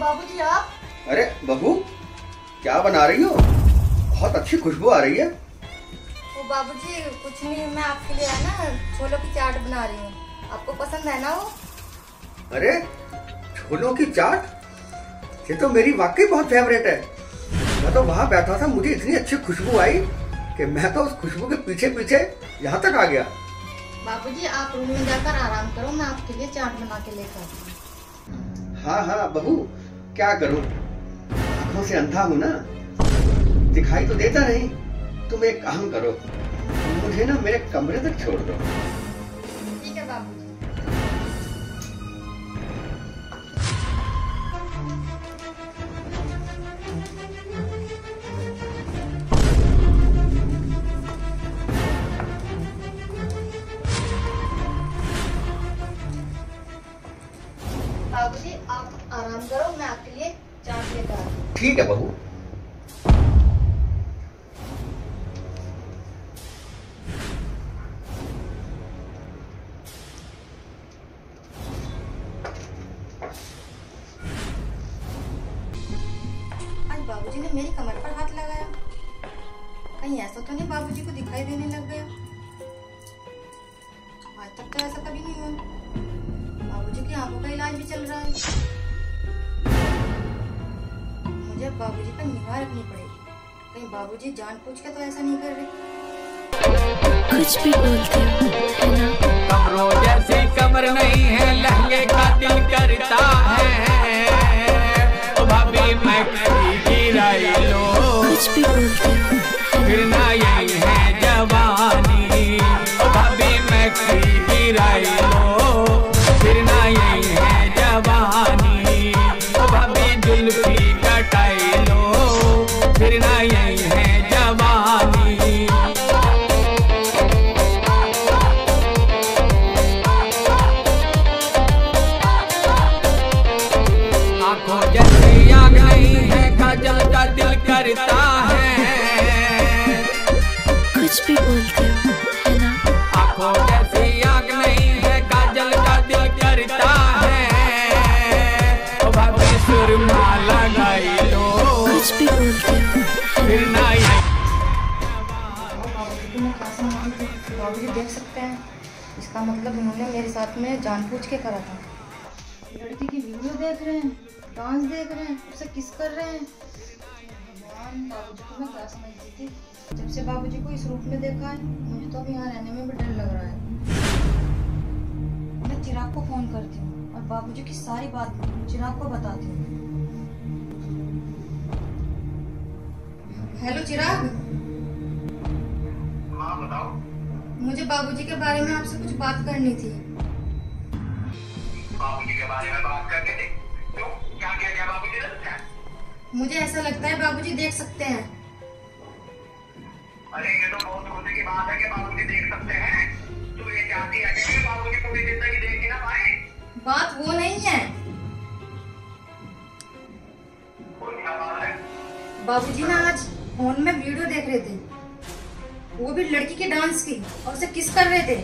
बाबूजी आप? अरे बहू क्या बना रही हो? बहुत अच्छी खुशबू आ रही है। वो बाबूजी कुछ नहीं मैं आपके लिए है ना छोलों की चाट बना रही हूँ। आपको पसंद है ना वो? अरे छोलों की चाट? ये तो मेरी वाकई बहुत फेवरेट है। मैं तो वहाँ बैठा था मुझे इतनी अच्छी खुशबू आई कि मैं तो उस खुशबू के पीछे पीछे यहाँ तक आ गया। बाबूजी आप रूम में जाकर आराम करो मैं आपके लिए चाट बना के लेकर हूँ। हाँ हाँ बहू क्या करूँ? आँखों से अंधा हूँ ना। दिखाई तो देता नहीं। तुम एक काम करो। मुझे ना मेरे कमरे तक छोड़ दो। ठीक है बहू। बाबूजी ने मेरी कमर पर हाथ लगाया। कहीं ऐसा तो नहीं बाबूजी को दिखाई देने लग गया। आज तक तो ऐसा कभी नहीं हुआ। बाबूजी की आँखों का इलाज भी चल रहा है। मुझे बाबूजी पर निगाह रखनी पड़ेगी। कहीं बाबूजी जान पूछ के तो ऐसा नहीं कर रहे। कुछ भी बोलते हो है ना? कमरों जैसी कमर नहीं है लहंगे का दिल करता है। ओ भाभी मैं गिराई लो। कुछ भी बोलते हो फिर ना यही कुछ भी बोलते हो है ना? आँखों जैसी आग नहीं है काजल का दिल करता है। भाभी सुरमा लगाई लो। कुछ भी बोलते हो फिर ना? ये बाबूजी को मैं क्या समझी बाबूजी देख सकते हैं। इसका मतलब उन्होंने मेरे साथ में जानबूझ के करा था। लड़की की वीडियो देख रहे हैं डांस देख रहे हैं उसे किस कर रहे हैं? भगवान बाबूजी को मैं क्या समझती थी। जब से बाबूजी को इस रूप में देखा है मुझे तो अब यहाँ रहने में भी डर लग रहा है। मैं चिराग को फ़ोन करती हूँ और बाबूजी की सारी बात चिराग को बताती हूँ। हेलो चिराग। हाँ बताओ। मुझे बाबूजी के बारे में आपसे कुछ बात करनी थी। बाबूजी के बारे में बात करके थे क्यों? क्या क्या क्या बाबूजी? ने? मुझे ऐसा लगता है बाबूजी देख सकते हैं। अरे ये तो बहुत खुशी की बात है कि बाबूजी देख सकते हैं। तू ये चाहती है कि बाबूजी पूरी ज़िंदगी देख ही ना पाए बात वो नहीं है। है? बाबूजी ना आज फ़ोन में वीडियो देख रहे थे। वो भी लड़की के डांस की और उसे किस कर रहे थे?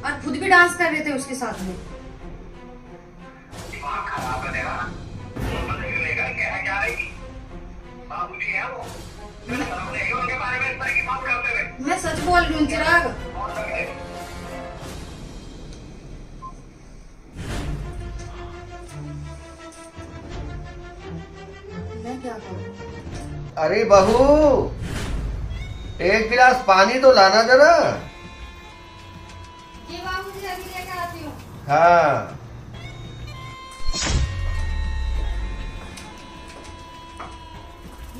और खुद भी डांस कर रहे थे उसके साथ में। दिमाग खराब है तू है क्या बाबूजी है वो। में सच बोल रही हूँ चिराग। अरे बहू एक गिलास पानी तो लाना जरा। ये बाबूजी अभी लेकर आती हूँ। हाँ।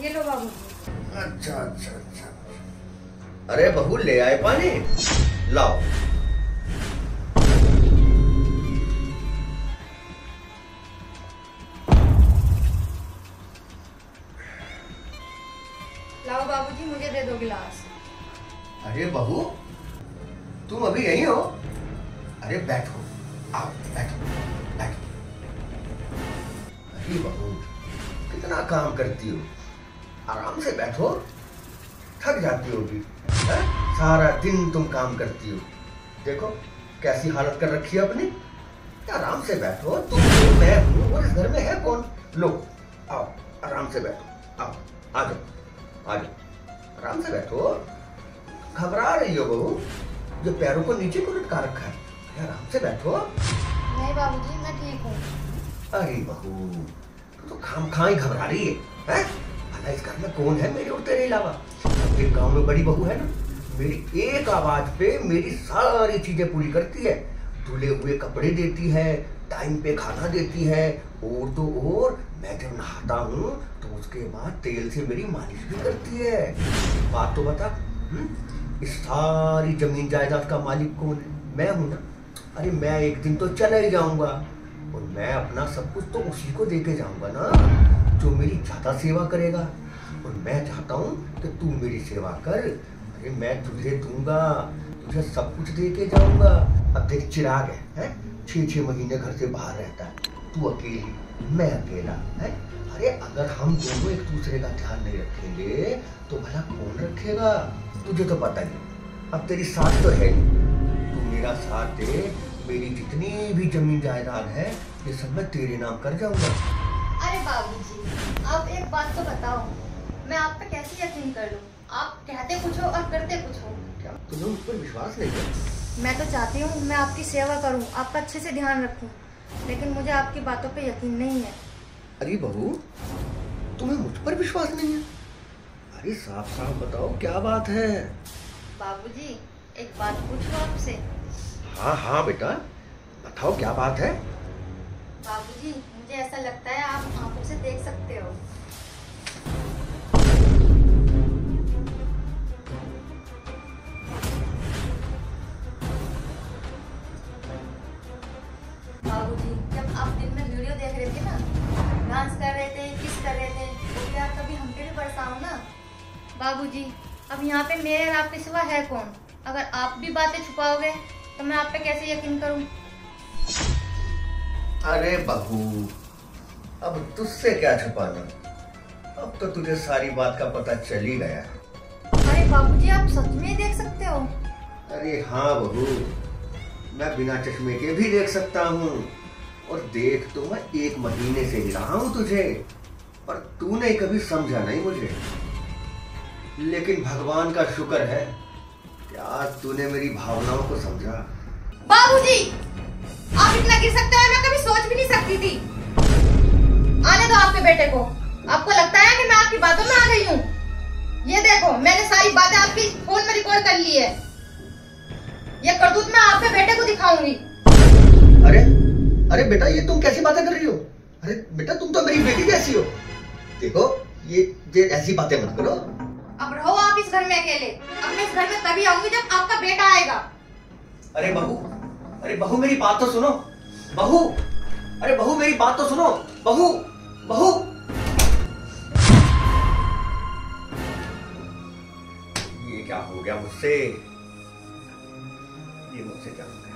ये लो बाबूजी अच्छा अच्छा अच्छा। अरे बहू ले आए पानी। लाओ। लाओ बाबूजी मुझे दे दो गिलास। अरे बहू तुम अभी यही हो? अरे बैठो आओ बैठो बैठो। अरे बहू कितना काम करती हो? आराम से बैठो। थक जाती होगी। सारा दिन तुम काम करती हो। देखो कैसी हालत कर रखी है अपनी। आराम से बैठो। तुम हो मैं हूँ और इस घर में है कौन? लो आओ आराम से बैठो। आओ आ जाओ आ जाओ। आराम से बैठो। घबरा रही हो बहू। जो पैरों को नीचे को लटका रखा है। आराम से बैठो। नहीं बाबूजी मैं ठीक हूँ। अरे बहू तू तो खाम खा ही घबरा रही है। हैं? भला इस घर में कौन है मेरे और तेरे अलावा? एक गाँव में बड़ी बहू है ना, मेरी एक आवाज़ पे मेरी सारी चीज़ें पूरी करती है। धुले हुए कपड़े देती है, टाइम पे खाना देती है, और तो और। मैं जब नहाता हूँ तो उसके बाद तेल से मेरी मालिश भी करती है। बात तो बता हम्म? इस सारी ज़मीन जायदाद का मालिक कौन है? मैं हूँ ना। अरे मैं एक दिन तो चला ही जाऊँगा, और मैं अपना सब कुछ तो उसी को दे के जाऊँगा ना। जो मेरी ज़्यादा सेवा करेगा। और मैं चाहता हूँ कि तू मेरी सेवा कर। अरे मैं तुझे दूँगा तुझे सब कुछ दे के जाऊँगा। अब देख चिराग है, है? छह छह महीने घर से बाहर रहता है। तू अकेली मैं अकेला है? अरे अगर हम दोनों एक दूसरे का ध्यान नहीं रखेंगे तो भला कौन रखेगा? तुझे तो पता ही अब तेरी साथ तो ही। तू मेरा साथ दे। मेरी जितनी भी ज़मीन जायदाद है ये सब मैं तेरे नाम कर जाऊँगा। अरे बाबू जी आप एक बात तो बताओ मैं आप पे कैसे यकीन कर लूँ? आप कहते कुछ हो और करते कुछ हो। क्या? तुम्हें मुझ पर विश्वास नहीं है मैं तो चाहती हूँ मैं आपकी सेवा करूँ आपका अच्छे से ध्यान रखूँ लेकिन मुझे आपकी बातों पे यकीन नहीं है। अरे बहू तुम्हें मुझ पर विश्वास नहीं है? अरे साफ़ साफ़ बताओ क्या बात है? बाबूजी एक बात पूछो आपसे? हाँ हाँ बेटा बताओ क्या बात है? बाबूजी मुझे ऐसा लगता है, आप आँखों से देख सकते हो। बाबूजी, जब आप दिन में वीडियो देख रहे थे ना, डांस कर रहे थे, किस कर रहे थे तो क्या कभी हम पे भी परेशान ना? बाबूजी, अब यहाँ पे मेरे और आपके सिवा है कौन? अगर आप भी बातें छुपाओगे तो मैं आप पे कैसे यकीन करूँ? अरे बहू अब तुझसे क्या छुपाना? अब तो तुझे सारी बात का पता चल ही गया। अरे बाबूजी आप सच में देख सकते हो? अरे हाँ बहू मैं बिना चश्मे के भी देख सकता हूँ। और देख तो मैं एक महीने से ही रहा हूँ तुझे पर तूने कभी समझा नहीं मुझे। लेकिन भगवान का शुक्र है कि आज तूने मेरी भावनाओं को समझा। बाबूजी आप इतना गिर सकते हो? सोच भी नहीं सकती थी। आने दो आपके बेटे को। आपको लगता है कि मैं आपकी बातों में आ गई हूँ? ये देखो मैंने सारी बातें आपकी फ़ोन में रिकॉर्ड कर ली है। ये करतूत मैं आपके बेटे को दिखाऊँगी। अरे अरे बेटा ये तुम कैसी बातें कर रही हो? अरे बेटा तुम तो मेरी बेटी जैसी हो। देखो ये ये ऐसी बातें मत करो। अब रहो आप इस घर में अकेले। अब मैं इस घर में तभी आऊँगी जब आपका बेटा आएगा। अरे बहू अरे बहू मेरी बात तो सुनो। बहू अरे बहू, मेरी बात तो सुनो। बहू बहू। ये क्या हो गया मुझसे? ये मुझसे क्या हो गया?